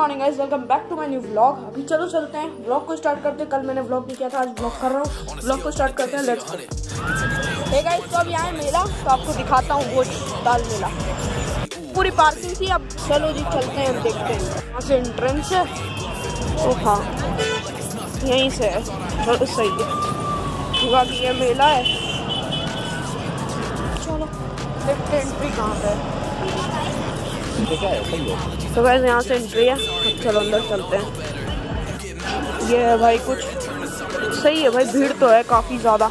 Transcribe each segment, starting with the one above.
Morning guys welcome back to my new vlog अभी चलो चलते हैं. व्लॉग को स्टार्ट करते हैं. कल मैंने व्लॉग नहीं किया था. आज व्लॉग कर रहा हूँ. व्लॉग को स्टार्ट करते हैं. लेट्स हे गाइस तो अब यहाँ है मेला. तो आपको दिखाता हूँ वो दाल मेला. पूरी पार्किंग थी. अब चलो जी चलते हैं. अब देखते हैं. यहाँ से एंट्रेंस है. ओ हाँ. यहीं से है. चलो सही है. बाकी ये मेला है. चलो देखते हैं एंट्री कहाँ पे है. तो वैसे यहाँ से एंट्री है चलो अंदर चलते हैं। ये है भाई कुछ सही है भाई, भीड़ तो है काफ़ी ज़्यादा।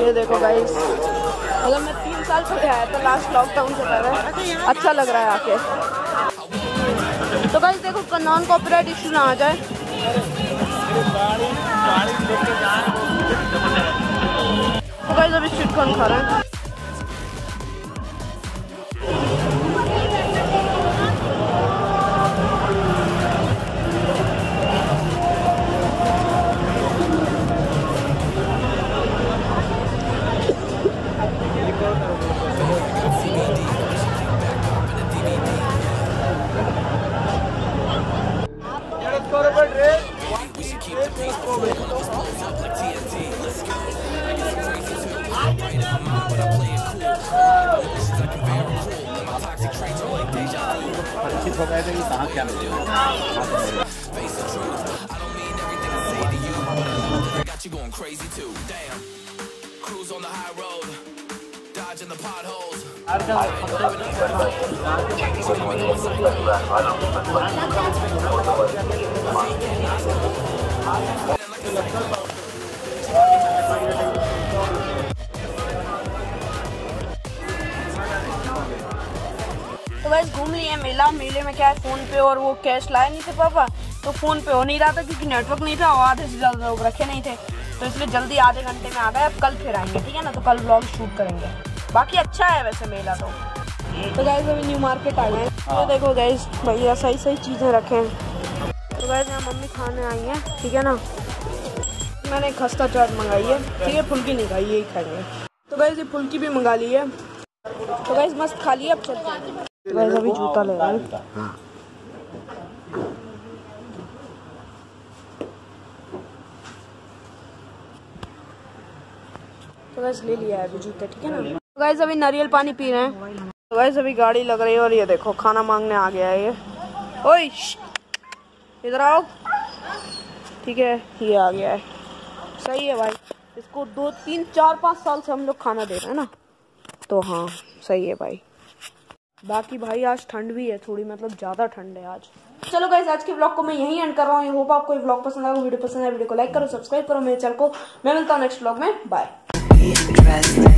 ये देखो भाई अगर मैं तीन साल पहले आया था लास्ट लॉकडाउन से पहले। अच्छा लग रहा है आके तो भाई देखो नॉन कॉपीराइट इशू ना आ जाए। तो भाई अभी स्वीट कॉर्न खा रहे हैं। mind when I play it cool. This is like very cool. My toxic traits are like deja vu. Face the truth. I don't mean everything I say to you, but I know that I got you going crazy too. Damn. Cruise on the high road. Dodging the potholes. तो बस घूम लिए मेला मेले में क्या है phone पे और वो कैश लाए नहीं थे पापा तो फ़ोन पे हो नहीं रहा था क्योंकि नेटवर्क नहीं था और आधे से ज़्यादा लोग रखे नहीं थे। तो इसलिए जल्दी आधे घंटे में आ गए अब कल फिर आएँगे ठीक है ना? तो कल ब्लॉग शूट करेंगे। बाकी अच्छा है वैसे मेला तो। तो गैस अभी न्यू मार्केट आ गए तो देखो गैस भैया सही सही चीज़ें रखे हैं। तो गैस यहाँ मम्मी खाने आई हैं ठीक है ना? मैंने एक खस्ता चाट मंगाई है ठीक है? फुल्की नहीं खाई यही खाएँगे तो गैस ये फुल्की भी मंगा ली है। तो गैस मस्त खा लिया अब चलते हैं। तो गैस अभी जूता ले रहे तो गैस ले लिया है अभी जूते, ठीक है ना? तो गैस अभी नारियल पानी पी रहे हैं। तो गैस अभी गाड़ी लग रही है और ये देखो, खाना मांगने आ गया है ये। ओए इधर आओ। ठीक है, ये आ गया है। सही है भाई। इसको दो, तीन, चार, पाँच साल से हम लोग खाना दे रहे हैं ना। तो हाँ सही है भाई। बाकी भाई, आज ठंड भी है, थोड़ी मतलब ज़्यादा ठंड है आज। चलो गाइज़ आज के ब्लॉग को मैं यही एंड कर रहा हूँ। होप आपको ब्लॉग पसंद आया वीडियो पसंद आया वीडियो को लाइक करो सब्सक्राइब करो मेरे चैनल को। मैं मिलता हूँ नेक्स्ट ब्लॉग में। बाय